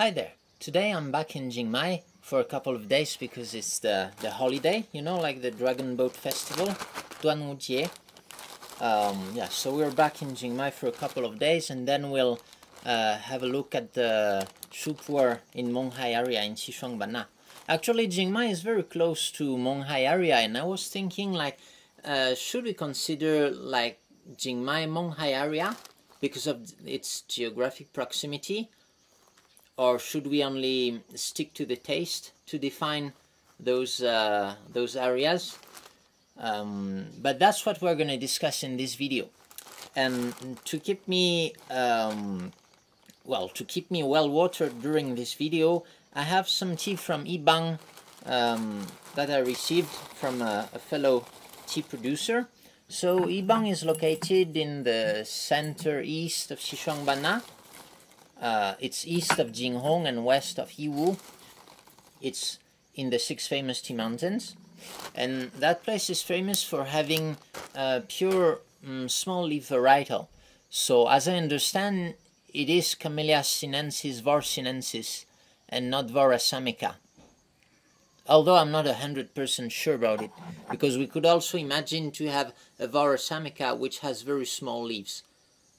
Hi there. Today I'm back in Jingmai for a couple of days because it's the, the holiday, you know, like the Dragon Boat Festival, Duanwu Jie. Um, yeah, so we're back in Jingmai for a couple of days and then we'll uh, have a look at the Shupuer in Menghai area in Xishuangbanna. Actually, Jingmai is very close to Menghai area and I was thinking like, uh, should we consider like Jingmai Menghai area because of its geographic proximity or should we only stick to the taste to define those uh, those areas? Um, but that's what we're going to discuss in this video. And to keep me um, well, to keep me well watered during this video, I have some tea from Yibang um, that I received from a, a fellow tea producer. So Yibang is located in the center east of Sichuan Xishuangbanna uh, it's east of Jinghong and west of Yiwu. It's in the Six Famous Tea Mountains. And that place is famous for having uh, pure um, small leaf varietal. So as I understand, it is Camellia sinensis var sinensis and not var assamica. Although I'm not a hundred percent sure about it, because we could also imagine to have a var assamica which has very small leaves.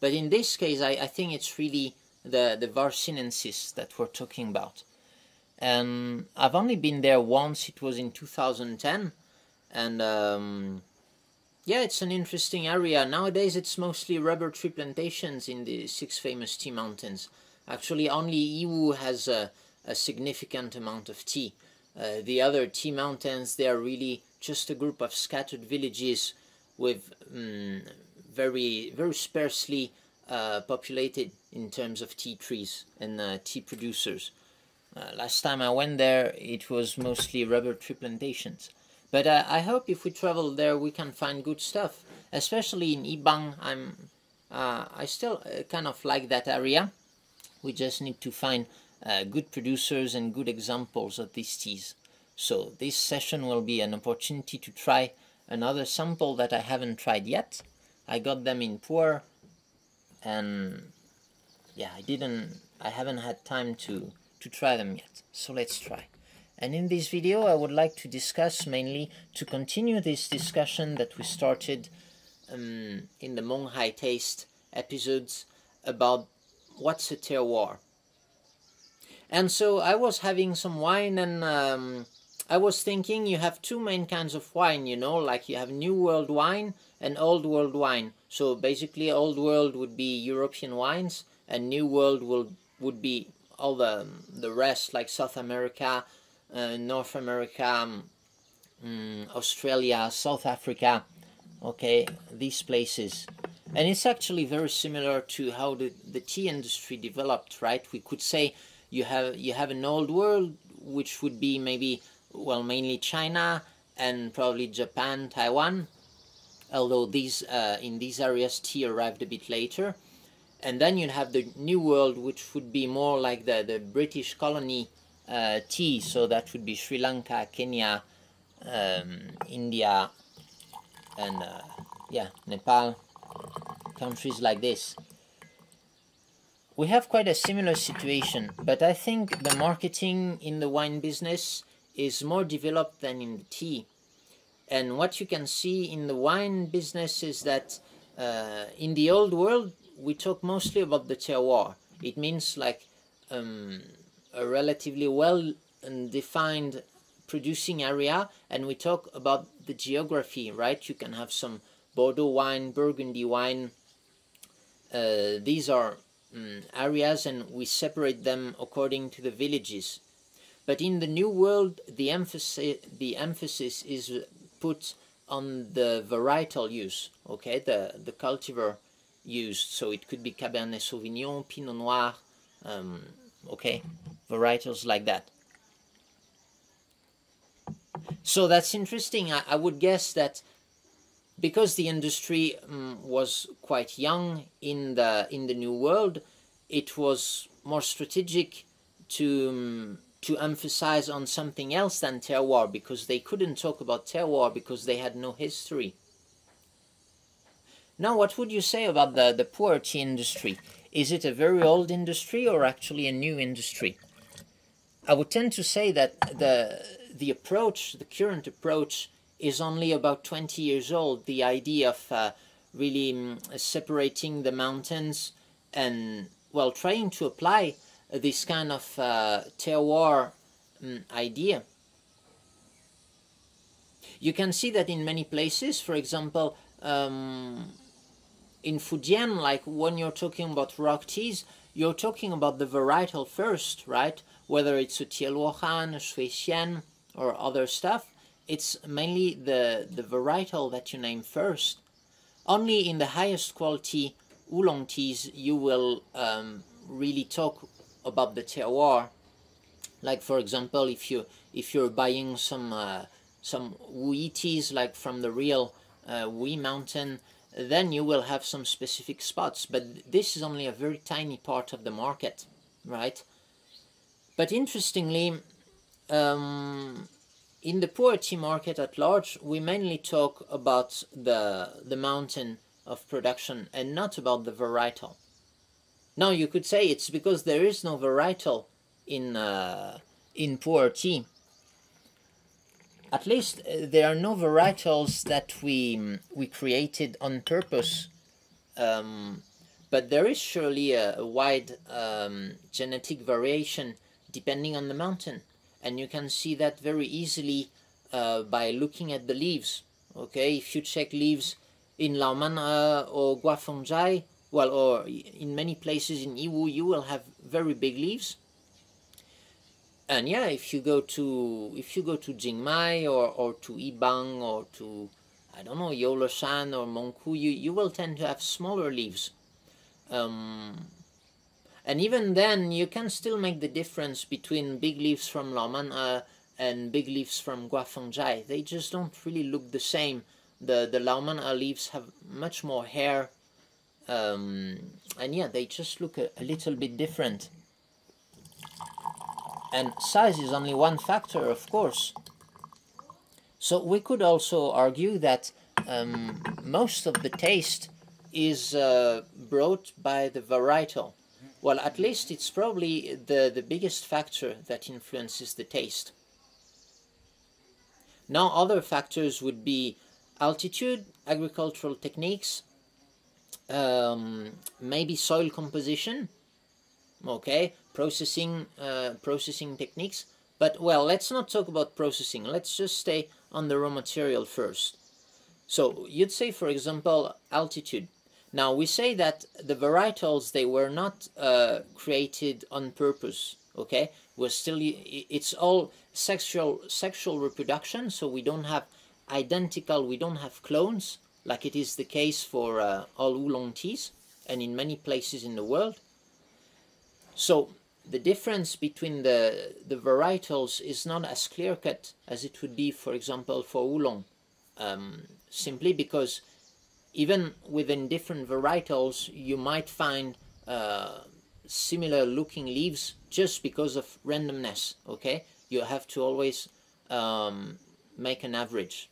But in this case, I, I think it's really the the var sinensis that we're talking about. And I've only been there once. It was in 2010, and um, yeah, it's an interesting area. Nowadays, it's mostly rubber tree plantations in the six famous tea mountains. Actually, only Yiwu has a, a significant amount of tea. Uh, the other tea mountains, they are really just a group of scattered villages with um, very very sparsely uh, populated in terms of tea trees and uh, tea producers. Uh, last time I went there, it was mostly rubber tree plantations. But uh, I hope if we travel there, we can find good stuff. Especially in Yibang, I'm, uh, I still kind of like that area. We just need to find good producers and good examples of these teas. So this session will be an opportunity to try another sample that I haven't tried yet. I got them in Pu'er and yeah I didn't I haven't had time to to try them yet. So let's try. And in this video I would like to discuss mainly to continue this discussion that we started um, in the Menghai Taste episodes about what's a terroir. And so I was having some wine and um, I was thinking you have two main kinds of wine you know like you have New World wine and Old World wine so basically Old World would be European wines and New World will would be all the the rest like South America, uh, North America, um, Australia, South Africa, okay, these places. And it's actually very similar to how the, the tea industry developed, right? We could say you have you have an old world which would be maybe well mainly China and probably Japan, Taiwan, although these uh, in these areas tea arrived a bit later and then you'd have the New World, which would be more like the, the British colony uh, tea, so that would be Sri Lanka, Kenya, um, India, and uh, yeah, Nepal, countries like this. We have quite a similar situation, but I think the marketing in the wine business is more developed than in the tea. And what you can see in the wine business is that uh, in the old world, we talk mostly about the terroir. It means like um, a relatively well defined producing area, and we talk about the geography, right? You can have some Bordeaux wine, Burgundy wine. Uh, these are um, areas, and we separate them according to the villages. But in the New World, the emphasis the emphasis is put on the varietal use. Okay, the the cultivar used. So it could be Cabernet Sauvignon, Pinot Noir, um, okay, varietals like that. So that's interesting. I, I would guess that because the industry um, was quite young in the in the new world, it was more strategic to um, to emphasize on something else than terroir because they couldn't talk about terroir because they had no history. Now, what would you say about the, the Pu'er tea industry? Is it a very old industry or actually a new industry? I would tend to say that the the approach, the current approach, is only about 20 years old. The idea of uh, really um, separating the mountains and well, trying to apply this kind of uh, terroir um, idea. You can see that in many places, for example, um, in Fujian, like when you're talking about rock teas, you're talking about the varietal first, right? Whether it's a Tieluohan, Shuixian, or other stuff, it's mainly the, the varietal that you name first. Only in the highest quality oolong teas you will um, really talk about the terroir. Like for example, if you if you're buying some uh, some Wuyi like from the real uh, mountain, then you will have some specific spots. But this is only a very tiny part of the market, right? But interestingly, um, in the tea market at large, we mainly talk about the the mountain of production and not about the varietal. Now you could say it's because there is no varietal in uh, in pu'er tea. At least uh, there are no varietals that we we created on purpose, um, but there is surely a, a wide um, genetic variation depending on the mountain. And you can see that very easily uh, by looking at the leaves. Okay if you check leaves in Laoman uh, or Guafengzhai well or in many places in Yiwu you will have very big leaves and yeah if you go to if you go to Jingmai or, or to Yibang or to I don't know Yolashan or Mengku you, you will tend to have smaller leaves um, and even then, you can still make the difference between big leaves from Laoman uh, and big leaves from Guafengzhai. They just don't really look the same. The the Laoman leaves have much more hair, um, and yeah, they just look a, a little bit different. And size is only one factor, of course. So we could also argue that um, most of the taste is uh, brought by the varietal. Well, at least it's probably the, the biggest factor that influences the taste. Now, other factors would be altitude, agricultural techniques, um, maybe soil composition, okay, processing, uh, processing techniques. But, well, let's not talk about processing. Let's just stay on the raw material first. So, you'd say, for example, altitude. Now we say that the varietals they were not uh, created on purpose. Okay, we're still it's all sexual sexual reproduction, so we don't have identical, we don't have clones like it is the case for uh, all oolong teas and in many places in the world. So the difference between the the varietals is not as clear cut as it would be, for example, for oolong, um, simply because even within different varietals, you might find uh, similar looking leaves just because of randomness, okay? You have to always um, make an average.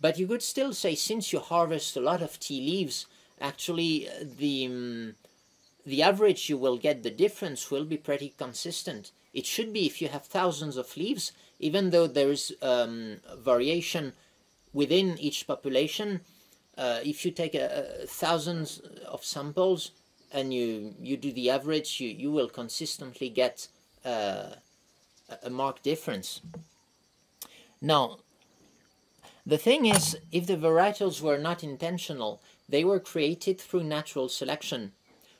But you could still say, since you harvest a lot of tea leaves, actually the, um, the average you will get, the difference will be pretty consistent. It should be if you have thousands of leaves, even though there is um, variation within each population, uh, if you take a, a thousands of samples and you you do the average, you you will consistently get uh, a marked difference. Now, the thing is, if the varietals were not intentional, they were created through natural selection.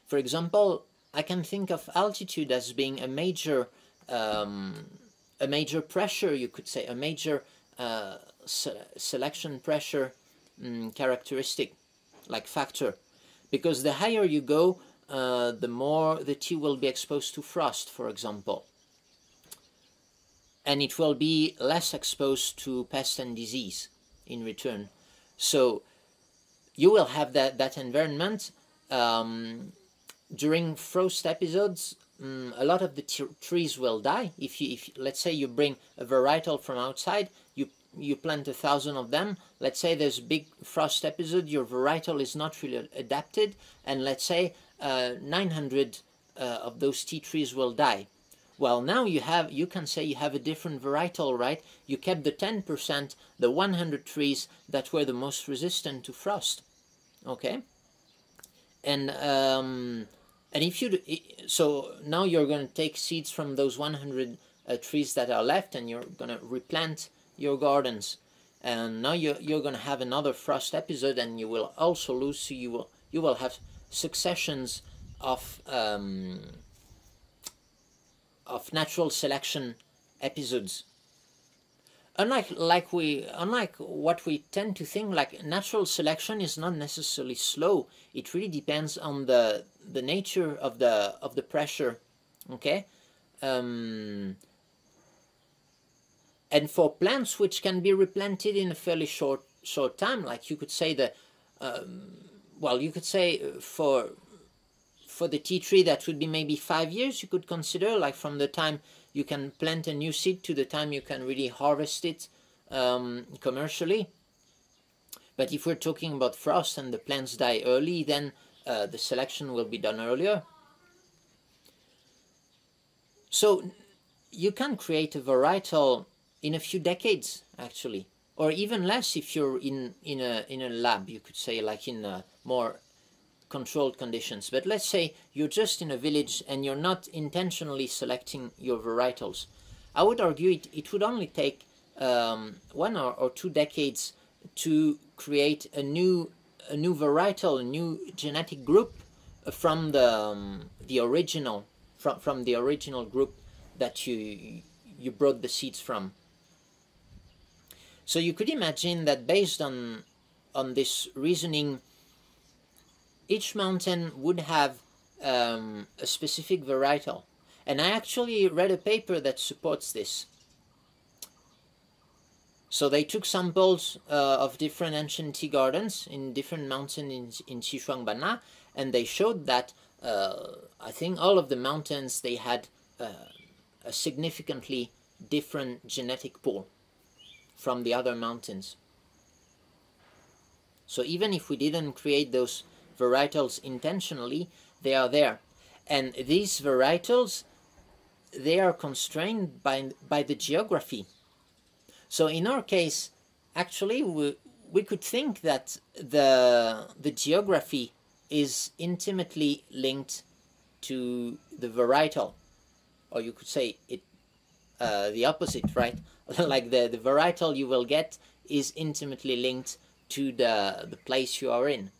For example, I can think of altitude as being a major um, a major pressure, you could say, a major uh, se selection pressure um, characteristic, like factor. Because the higher you go, uh, the more the tea will be exposed to frost, for example. And it will be less exposed to pest and disease in return. So you will have that, that environment. Um, during frost episodes, um, a lot of the trees will die. If you, if let's say you bring a varietal from outside, you you plant a thousand of them, let's say there's a big frost episode, your varietal is not really adapted, and let's say uh, 900 uh, of those tea trees will die. Well, now you have you can say you have a different varietal, right? You kept the 10%, the 100 trees that were the most resistant to frost. Okay? And um, and if you so now you're going to take seeds from those 100 uh, trees that are left and you're going to replant your gardens and now you're, you're going to have another frost episode and you will also lose so you will you will have successions of um, of natural selection episodes. Unlike like we unlike what we tend to think like natural selection is not necessarily slow. It really depends on the the nature of the of the pressure okay? Um, and for plants which can be replanted in a fairly short short time like you could say the um, well you could say for for the tea tree that would be maybe five years you could consider like from the time you can plant a new seed to the time you can really harvest it um, commercially. But if we're talking about frost and the plants die early then uh, the selection will be done earlier. So you can create a varietal in a few decades actually or even less if you're in in a in a lab you could say like in a more controlled conditions. But let's say you're just in a village and you're not intentionally selecting your varietals. I would argue it, it would only take um, one or, or two decades to create a new a new varietal a new genetic group from the um, the original from from the original group that you you brought the seeds from. So you could imagine that based on on this reasoning, each mountain would have um, a specific varietal. And I actually read a paper that supports this. So they took samples uh, of different ancient tea gardens in different mountains in, in Xishuangbanna, and they showed that uh, I think all of the mountains they had uh, a significantly different genetic pool from the other mountains. So even if we didn't create those varietals intentionally, they are there. And these varietals, they are constrained by, by the geography. So in our case, actually, we, we could think that the, the geography is intimately linked to the varietal. Or you could say it uh, the opposite, right? like the, the varietal you will get is intimately linked to the, the place you are in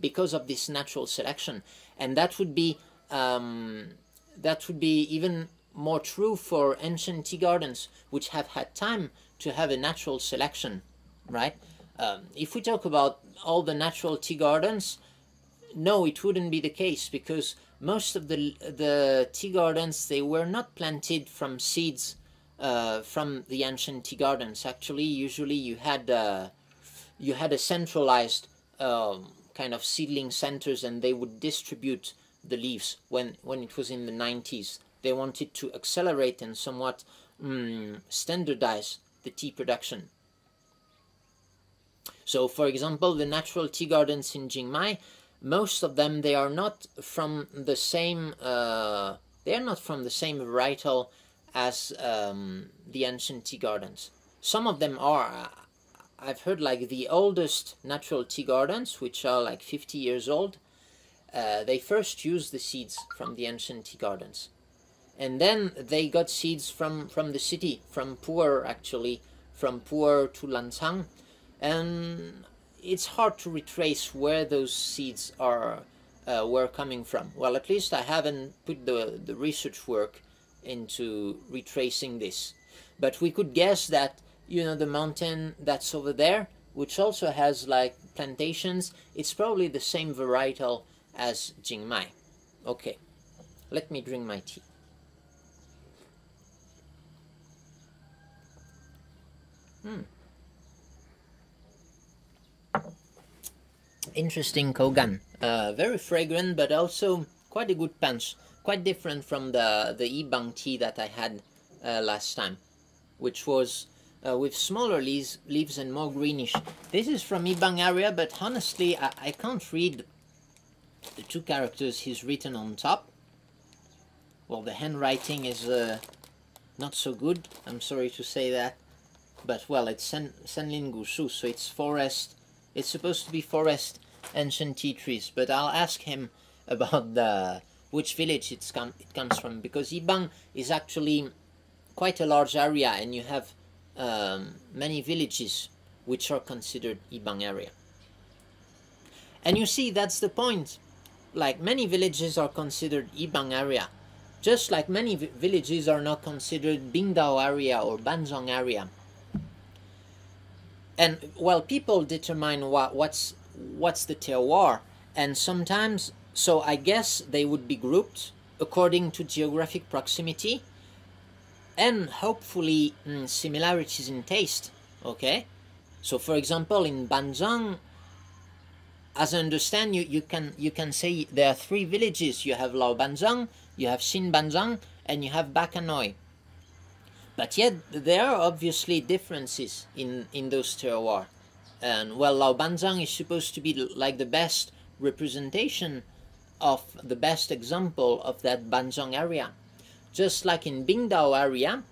because of this natural selection. And that would be um, that would be even more true for ancient tea gardens which have had time to have a natural selection, right? Um, if we talk about all the natural tea gardens, no, it wouldn't be the case because most of the the tea gardens they were not planted from seeds uh, from the ancient tea gardens. Actually, usually you had uh, you had a centralized um, kind of seedling centers, and they would distribute the leaves when when it was in the 90s. They wanted to accelerate and somewhat um, standardize the tea production. So, for example, the natural tea gardens in Jingmai, most of them they are not from the same. Uh, they are not from the same varietal as um, the ancient tea gardens. Some of them are. I've heard like the oldest natural tea gardens, which are like 50 years old, uh, they first used the seeds from the ancient tea gardens. And then they got seeds from, from the city, from Pu'er actually, from Pu'er to Lancang. And it's hard to retrace where those seeds are uh, were coming from. Well, at least I haven't put the, the research work into retracing this. But we could guess that, you know, the mountain that's over there, which also has like plantations, it's probably the same varietal as Jingmai. Okay, let me drink my tea. Hmm. Interesting Kogan. Uh, very fragrant, but also quite a good punch quite different from the the Yibang tea that I had uh, last time, which was uh, with smaller leaves, leaves and more greenish. This is from Yibang area, but honestly, I, I can't read the two characters he's written on top. well, the handwriting is uh, not so good. I'm sorry to say that, but well, it's Sen Senlin Gushu, so it's forest. It's supposed to be forest ancient tea trees, but I'll ask him about the which village it's come it comes from because Yibang is actually quite a large area, and you have um, many villages which are considered Yibang area. And you see, that's the point. Like many villages are considered Yibang area, just like many villages are not considered Bingdao area or Banzhang area. And well, people determine what what's what's the terroir, and sometimes so I guess they would be grouped according to geographic proximity and hopefully mm, similarities in taste. Okay, so for example, in Banzhang, as I understand, you, you can you can say there are three villages. You have Lao Banzhang, you have Xin Banzhang, and you have Bakanai. But yet there are obviously differences in in those terroirs. And well, Lao Banzhang is supposed to be like the best representation of the best example of that Banzhang area. Just like in Bingdao area,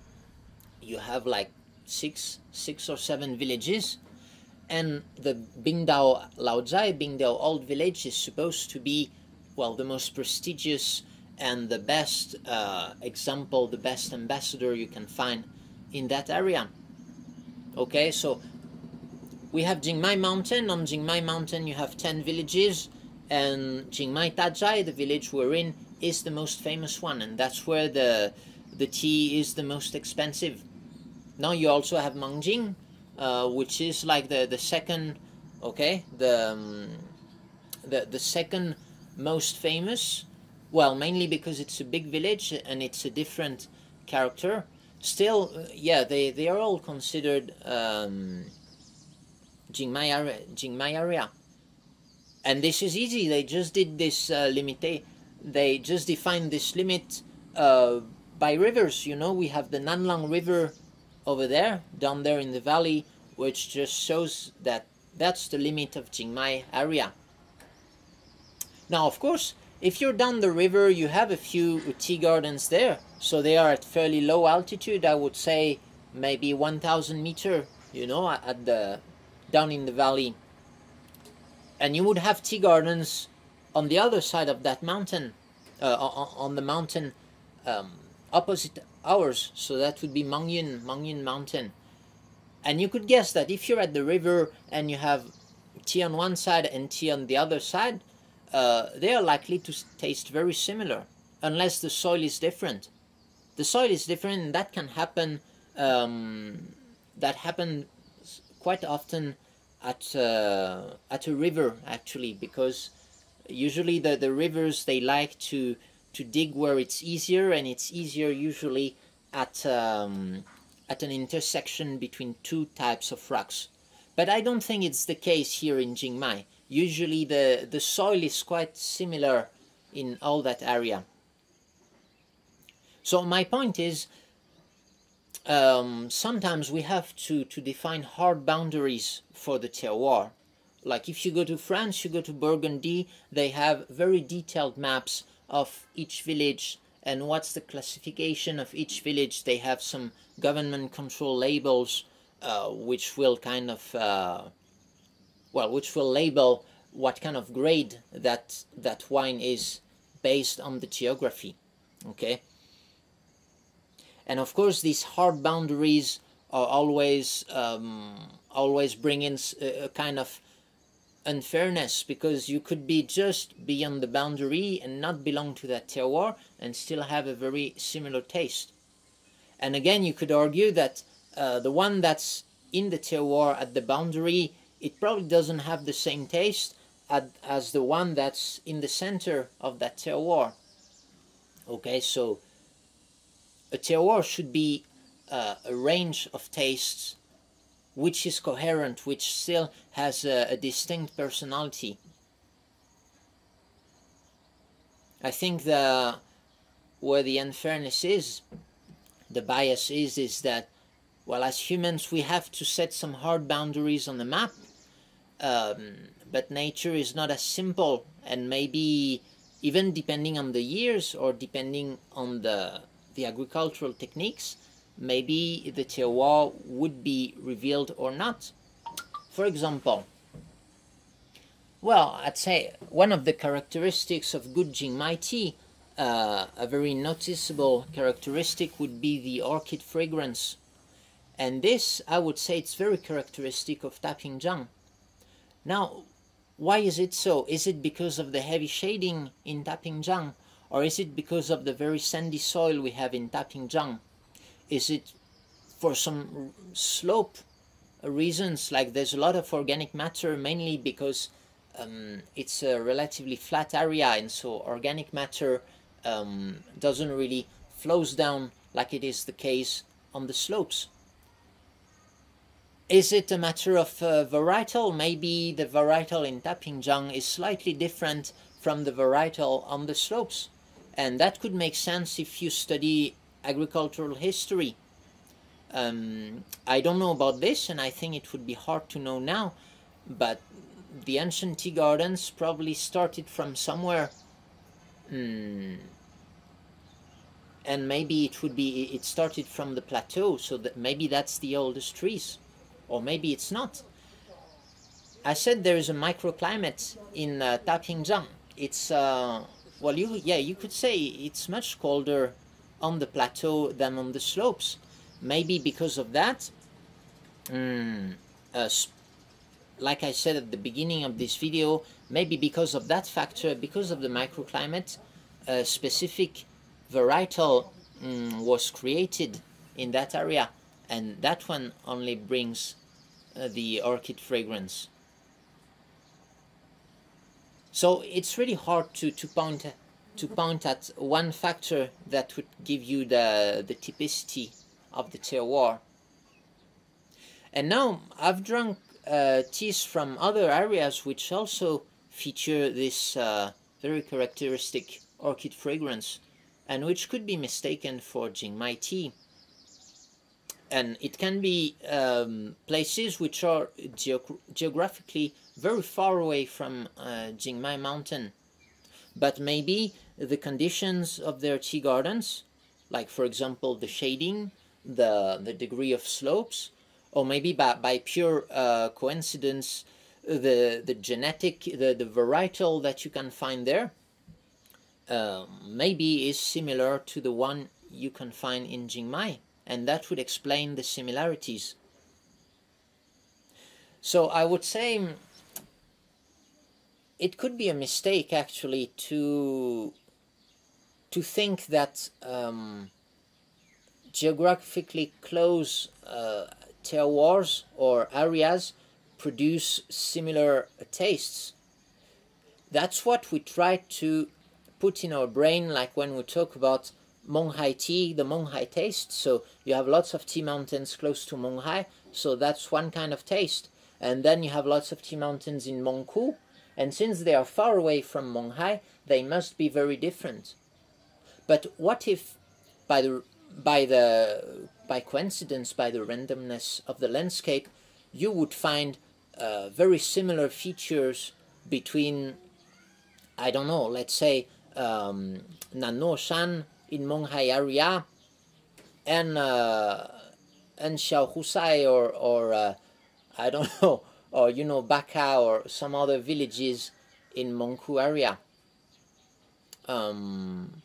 you have like six, six or seven villages, and the Bingdao Laozhai, Bingdao Old Village is supposed to be, well, the most prestigious and the best uh, example, the best ambassador you can find in that area. Okay, so we have Jingmai Mountain. On Jingmai Mountain, you have 10 villages, and Jingmai Dazhai, the village we're in, is the most famous one, and that's where the the tea is the most expensive. Now you also have Mangjing, uh, which is like the the second, okay, the um, the the second most famous. Well, mainly because it's a big village and it's a different character. Still, uh, yeah, they they are all considered um, Jingmai area, Jingmai area. And this is easy. They just did this uh, limite they just define this limit uh, by rivers. You know, we have the Nanlang River over there, down there in the valley, which just shows that that's the limit of Jingmai area. Now, of course, if you're down the river, you have a few tea gardens there, so they are at fairly low altitude. I would say maybe 1,000 meter, you know, at the down in the valley. And you would have tea gardens on the other side of that mountain, uh, on, the mountain um, opposite ours, so that would be Mangyun, Mangyun Mountain. And you could guess that if you're at the river and you have tea on one side and tea on the other side, uh, they are likely to taste very similar, unless the soil is different. The soil is different, and that can happen. Um, that happen quite often at uh, at a river actually, because usually the, the rivers they like to to dig where it's easier and it's easier usually at um, at an intersection between two types of rocks. But I don't think it's the case here in Jingmai usually the the soil is quite similar in all that area. So my point is um, sometimes we have to, to define hard boundaries for the terroir like if you go to France, you go to Burgundy, they have very detailed maps of each village and what's the classification of each village. They have some government control labels uh, which will kind of, uh, well, which will label what kind of grade that that wine is based on the geography. Okay. And of course, these hard boundaries are always um, always bring in a, a kind of unfairness because you could be just beyond the boundary and not belong to that terroir and still have a very similar taste. And again, you could argue that uh, the one that's in the terroir at the boundary, it probably doesn't have the same taste at, as the one that's in the center of that terroir. Okay, so a terroir should be uh, a range of tastes which is coherent, which still has a, a distinct personality. I think the where the unfairness is, the bias is, is that, well, as humans, we have to set some hard boundaries on the map, um, but nature is not as simple, and maybe even depending on the years or depending on the, the agricultural techniques, maybe the terroir would be revealed or not. For example, well, I'd say one of the characteristics of good Jingmai tea, uh, a very noticeable characteristic would be the orchid fragrance. And this, I would say, it's very characteristic of Dapingzhang. Now, why is it so? Is it because of the heavy shading in Dapingzhang? Or is it because of the very sandy soil we have in Dapingzhang? Is it for some slope reasons, like there's a lot of organic matter, mainly because um, it's a relatively flat area, and so organic matter um, doesn't really flows down like it is the case on the slopes. Is it a matter of uh, varietal? Maybe the varietal in Dapingzhang is slightly different from the varietal on the slopes. And that could make sense if you study agricultural history. Um, I don't know about this, and I think it would be hard to know now, but the ancient tea gardens probably started from somewhere. Hmm, and maybe it would be, it started from the plateau, so that maybe that's the oldest trees or maybe it's not. I said there is a microclimate in uh. It's uh, well, you yeah, you could say it's much colder on the plateau than on the slopes. Maybe because of that. Mm, uh, like I said at the beginning of this video, maybe because of that factor, because of the microclimate, a specific varietal mm, was created in that area, and that one only brings uh, the orchid fragrance. So it's really hard to, to point to point at one factor that would give you the the typicity of the terroir. And now I've drunk uh, teas from other areas which also feature this uh, very characteristic orchid fragrance and which could be mistaken for Jingmai tea and it can be um, places which are geographically very far away from uh, Jingmai mountain but maybe the conditions of their tea gardens like for example the shading the the degree of slopes or maybe by, by pure uh, coincidence the the genetic the, the varietal that you can find there uh, maybe is similar to the one you can find in Jingmai and that would explain the similarities. So I would say it could be a mistake actually to to think that um, geographically close uh, terroirs or areas produce similar tastes. That's what we try to put in our brain, like when we talk about Menghai tea, the Menghai taste. So you have lots of tea mountains close to Menghai, so that's one kind of taste. And then you have lots of tea mountains in Mengku, and since they are far away from Menghai, they must be very different. But what if, by the by the by coincidence, by the randomness of the landscape, you would find uh, very similar features between, I don't know, let's say um, Nannuoshan in Menghai area and uh, and Xiaohusai or or uh, I don't know or you know Baka or some other villages in Mengku area. Um,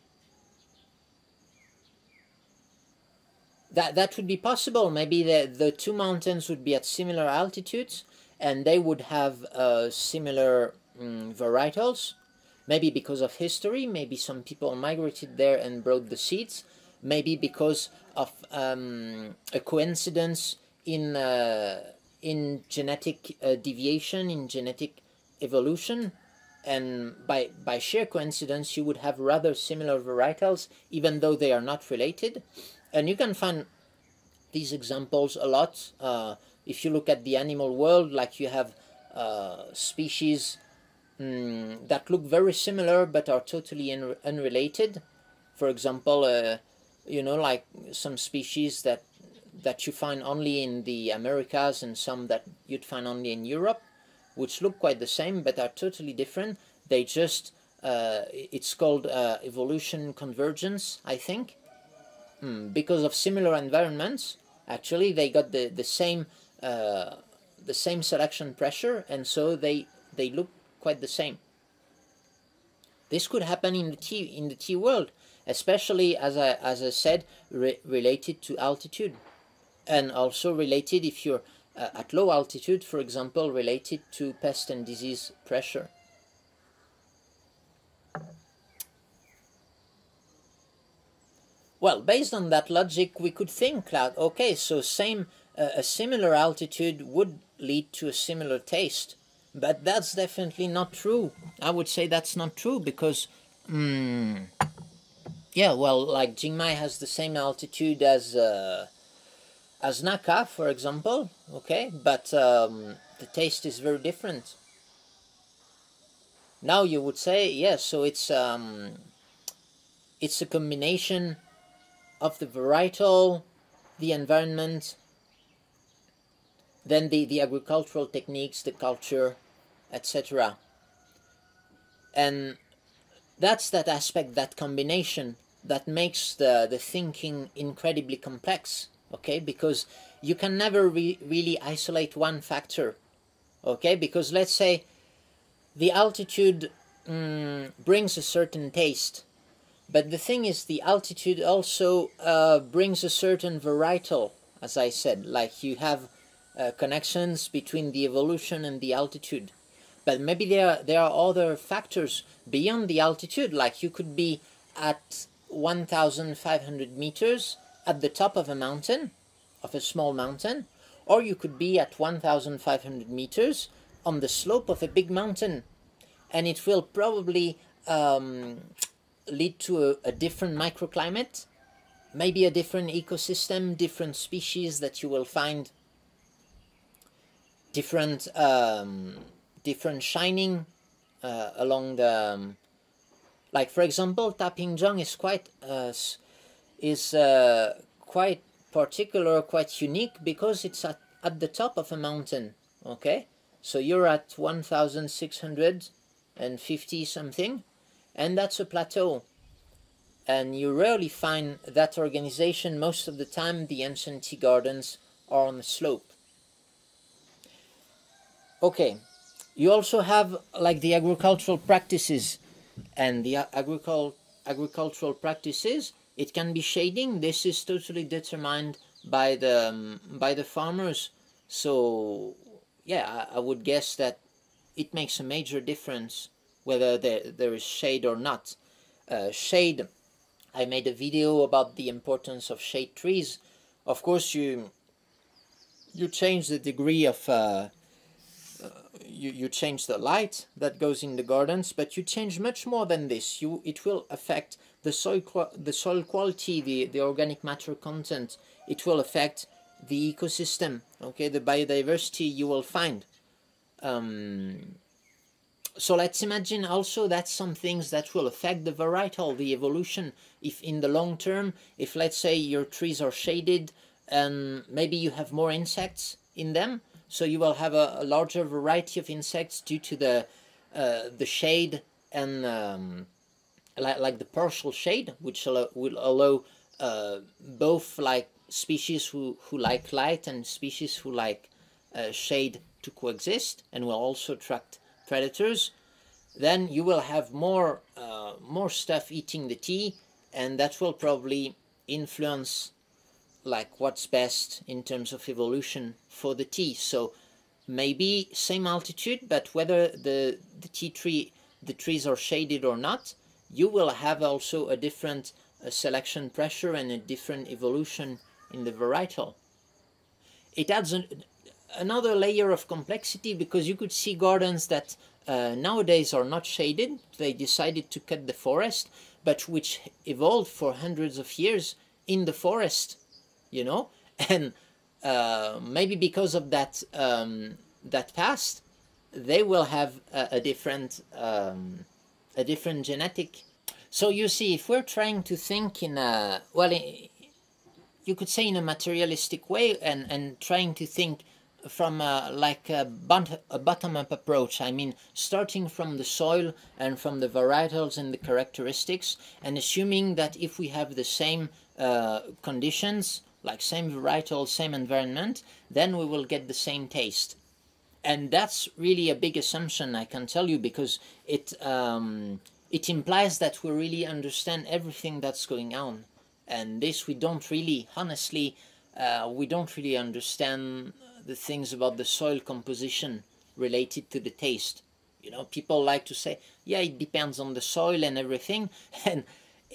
that that would be possible. Maybe the the two mountains would be at similar altitudes and they would have uh, similar um, varietals Maybe because of history, maybe some people migrated there and brought the seeds. Maybe because of um, a coincidence in uh, in genetic uh, deviation, in genetic evolution, and by by sheer coincidence, you would have rather similar varietals, even though they are not related. And you can find these examples a lot. Uh, if you look at the animal world, like you have uh, species mm, that look very similar but are totally unrelated. For example, uh, you know, like some species that that you find only in the Americas and some that you'd find only in Europe, which look quite the same but are totally different. They just uh, it's called uh, evolution convergence, I think. Mm, because of similar environments, actually, they got the the same uh, the same selection pressure, and so they they look quite the same. This could happen in the tea in the tea world, especially as I as I said, re related to altitude, and also related if you're uh, at low altitude, for example, related to pest and disease pressure. Well, based on that logic, we could think that, okay, so same, uh, a similar altitude would lead to a similar taste. But that's definitely not true. I would say that's not true because, mm, yeah, well, like Jingmai has the same altitude as uh, as Naka, for example, okay, but um, the taste is very different. Now you would say, yes, yeah, so it's um, it's a combination of the varietal, the environment, then the, the agricultural techniques, the culture, etc. And that's that aspect, that combination that makes the, the thinking incredibly complex, okay? Because you can never re really isolate one factor, okay? Because let's say the altitude mm, brings a certain taste, but the thing is the altitude also uh, brings a certain varietal, as I said, like you have uh, connections between the evolution and the altitude. But maybe there are, there are other factors beyond the altitude, like you could be at 1,500 meters at the top of a mountain, of a small mountain, or you could be at 1,500 meters on the slope of a big mountain. And it will probably um, lead to a, a different microclimate, maybe a different ecosystem, different species that you will find, different um, different shining uh, along the um, like for example Dapingzhang is quite uh, is uh, quite particular quite unique because it's at, at the top of a mountain okay? So you're at 1650 something and that's a plateau. And you rarely find that organization most of the time. The ancient tea gardens are on a slope. Okay you also have like the agricultural practices. And the agricul agricultural practices it can be shading. This is totally determined by the um, by the farmers. So yeah I, I, would guess that it makes a major difference whether there, there is shade or not. Uh, shade I made a video about the importance of shade trees. Of course you you change the degree of uh, you, you change the light that goes in the gardens, but you change much more than this. You It will affect the soil, the soil quality, the, the organic matter content. It will affect the ecosystem, okay, the biodiversity you will find. Um, so let's imagine also that some things that will affect the varietal, the evolution. If in the long term, if let's say your trees are shaded and maybe you have more insects in them, so you will have a, a larger variety of insects due to the uh, the shade and um, like, like the partial shade, which will allow uh, both like species who, who like light and species who like uh, shade to coexist and will also attract predators. Then you will have more uh, more stuff eating the tea, and that will probably influence like what's best in terms of evolution for the tea. So maybe same altitude, but whether the, the tea tree, the trees are shaded or not, you will have also a different uh, selection pressure and a different evolution in the varietal. It adds an, another layer of complexity because you could see gardens that uh, nowadays are not shaded. They decided to cut the forest, but which evolved for hundreds of years in the forest you know and uh, maybe because of that um, that past they will have a, a different um, a different genetic so you see if we're trying to think in a well you could say in a materialistic way and and trying to think from a, like a, a bottom-up approach. I mean, starting from the soil and from the varietals and the characteristics, and assuming that if we have the same uh, conditions, like same varietal, same environment, then we will get the same taste. And that's really a big assumption, I can tell you, because it um, it implies that we really understand everything that's going on, and this we don't really, honestly, uh, we don't really understand the things about the soil composition related to the taste. You know, people like to say, yeah, it depends on the soil and everything, and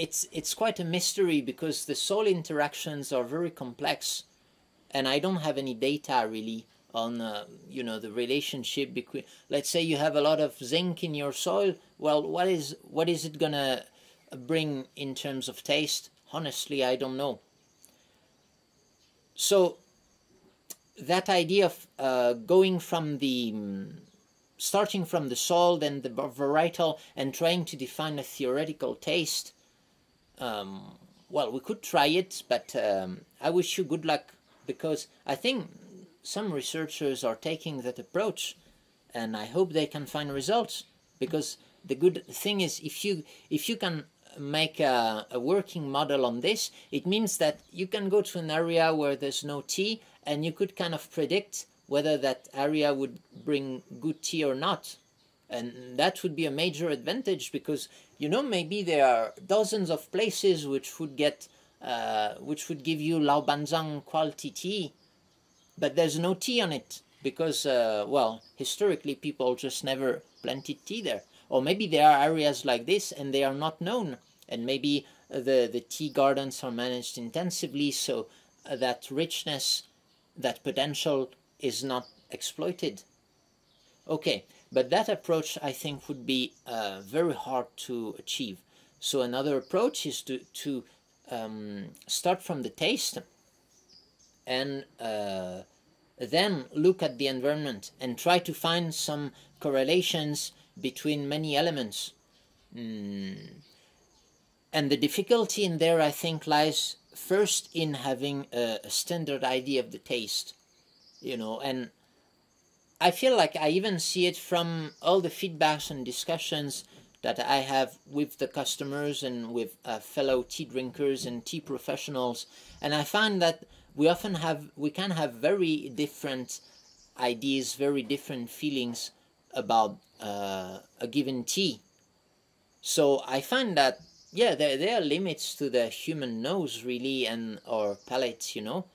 it's it's quite a mystery because the soil interactions are very complex, and I don't have any data really on uh, you know the relationship between. Let's say you have a lot of zinc in your soil. Well, what is what is it gonna bring in terms of taste? Honestly, I don't know. So that idea of uh, going from the starting from the soil then the varietal and trying to define a theoretical taste um, well we could try it but um, i wish you good luck because i think some researchers are taking that approach and i hope they can find results because the good thing is if you if you can make a, a working model on this it means that you can go to an area where there's no tea and you could kind of predict whether that area would bring good tea or not. And that would be a major advantage because you know maybe there are dozens of places which would get uh, which would give you Lao Banzhang quality tea, but there's no tea on it because uh, well historically people just never planted tea there. Or maybe there are areas like this and they are not known, and maybe the the tea gardens are managed intensively so uh, that richness that potential is not exploited. Okay, but that approach I think would be uh, very hard to achieve. So another approach is to, to um, start from the taste and uh, then look at the environment and try to find some correlations between many elements. Mm. And the difficulty in there, I think, lies first in having a, a standard idea of the taste, you know, and I feel like I even see it from all the feedbacks and discussions that I have with the customers and with uh, fellow tea drinkers and tea professionals, and I find that we often have we can have very different ideas, very different feelings about uh, a given tea. So I find that yeah, there, there are limits to the human nose, really, and or palate, you know.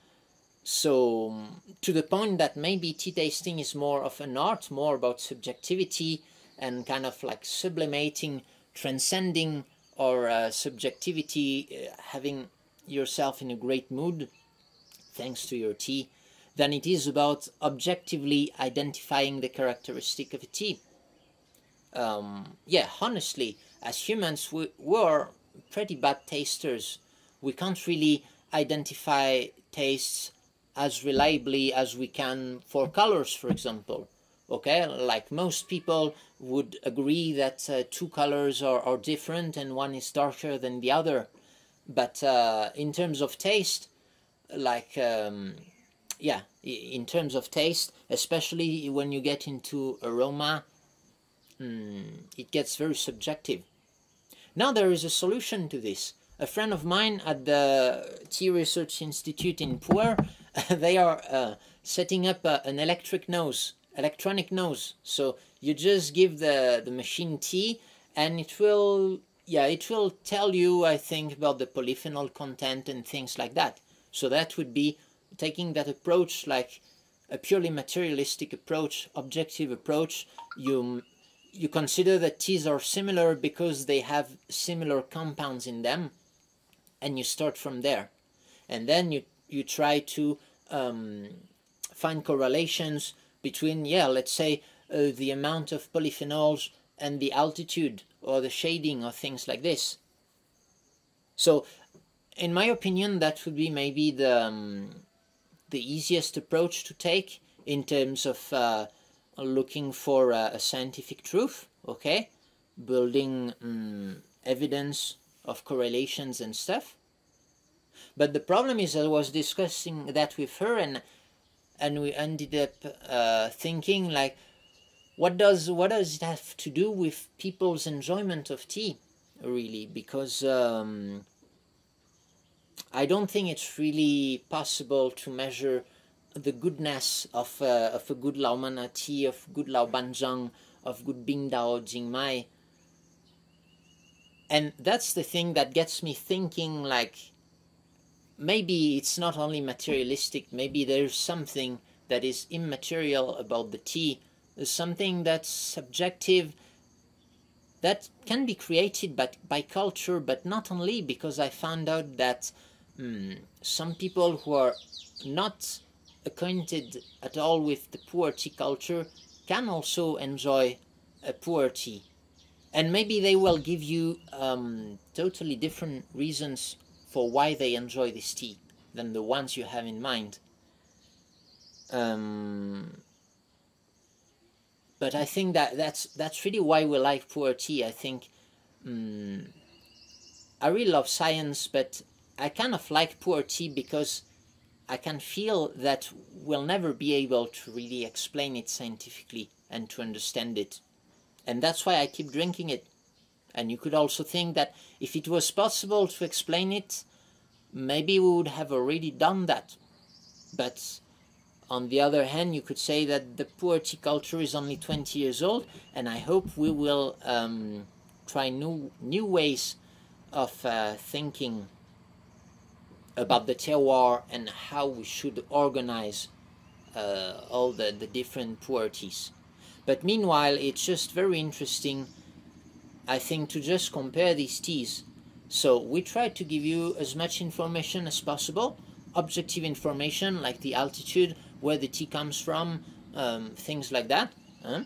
So, to the point that maybe tea tasting is more of an art, more about subjectivity and kind of like sublimating, transcending or uh, subjectivity, uh, having yourself in a great mood thanks to your tea, than it is about objectively identifying the characteristic of a tea. Um, yeah, honestly, as humans, we, we're pretty bad tasters. We can't really identify tastes as reliably as we can for colors, for example. Okay, like most people would agree that uh, two colors are, are different and one is darker than the other. But uh, in terms of taste, like, um, yeah, in terms of taste, especially when you get into aroma, mm, it gets very subjective. Now there is a solution to this. A friend of mine at the Tea Research Institute in Puer, they are uh, setting up a, an electric nose, electronic nose. So you just give the, the machine tea and it will, yeah, it will tell you, I think, about the polyphenol content and things like that. So that would be taking that approach like a purely materialistic approach, objective approach. You you consider that teas are similar because they have similar compounds in them and you start from there and then you you try to um, find correlations between yeah let's say uh, the amount of polyphenols and the altitude or the shading or things like this so in my opinion that would be maybe the um, the easiest approach to take in terms of uh, looking for a, a scientific truth, okay, building um, evidence of correlations and stuff. But the problem is, I was discussing that with her, and and we ended up uh, thinking like, what does what does it have to do with people's enjoyment of tea, really? Because um, I don't think it's really possible to measure the goodness of uh, of a good Lao Man'e tea, of good Lao Banzhang, of good Bingdao Jingmai. And that's the thing that gets me thinking like maybe it's not only materialistic, maybe there's something that is immaterial about the tea, something that's subjective that can be created by, by culture, but not only because I found out that um, some people who are not acquainted at all with the pu'er tea culture can also enjoy a pu'er tea. And maybe they will give you um, totally different reasons for why they enjoy this tea than the ones you have in mind. Um, but I think that that's that's really why we like pu'er tea. I think um, I really love science, but I kind of like pu'er tea because I can feel that we'll never be able to really explain it scientifically and to understand it. And that's why I keep drinking it. And you could also think that if it was possible to explain it, maybe we would have already done that. But on the other hand, you could say that the tea culture is only 20 years old, and I hope we will um, try new, new ways of uh, thinking about the terroir and how we should organize uh, all the, the different pu'er teas. But meanwhile, it's just very interesting, I think, to just compare these teas. So we try to give you as much information as possible, objective information like the altitude, where the tea comes from, um, things like that. Huh?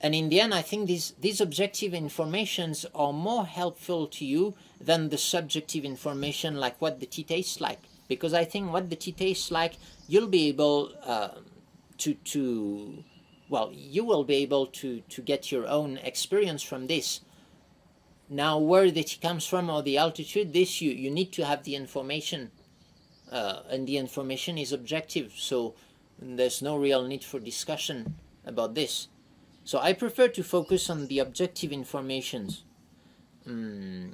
And in the end, I think these, these objective informations are more helpful to you than the subjective information like what the tea tastes like. Because I think what the tea tastes like, you'll be able uh, to, to, well, you will be able to, to get your own experience from this. Now, where tea comes from or the altitude, this you, you need to have the information. Uh, and the information is objective, so there's no real need for discussion about this. So I prefer to focus on the objective informations. Mm.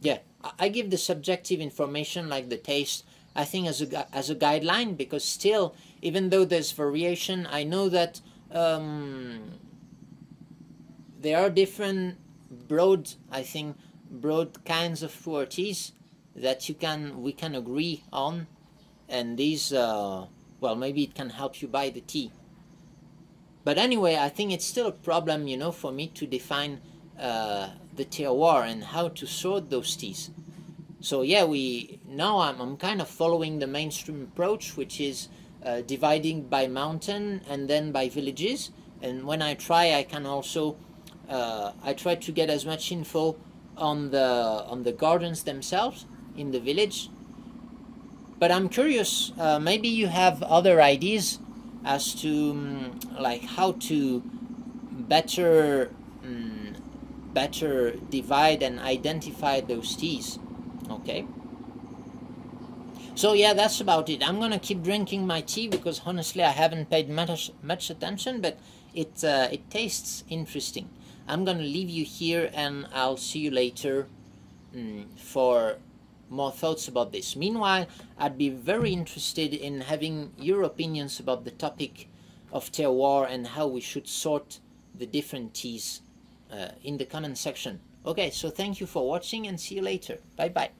Yeah, I give the subjective information like the taste, I think as a, as a guideline because still, even though there's variation, I know that um, there are different broad, I think, broad kinds of pu'er teas that you can we can agree on and these uh, well maybe it can help you buy the tea but anyway, I think it's still a problem, you know, for me to define uh, the terroir and how to sort those teas. So yeah, we now I'm, I'm kind of following the mainstream approach, which is uh, dividing by mountain and then by villages. And when I try, I can also uh, I try to get as much info on the on the gardens themselves in the village. But I'm curious, uh, maybe you have other ideas as to um, like how to better um, better divide and identify those teas okay so yeah that's about it i'm gonna keep drinking my tea because honestly i haven't paid much much attention but it uh, it tastes interesting i'm gonna leave you here and i'll see you later um, for more thoughts about this. Meanwhile, I'd be very interested in having your opinions about the topic of terroir and how we should sort the different teas uh, in the comment section. Okay, so thank you for watching and see you later. Bye bye.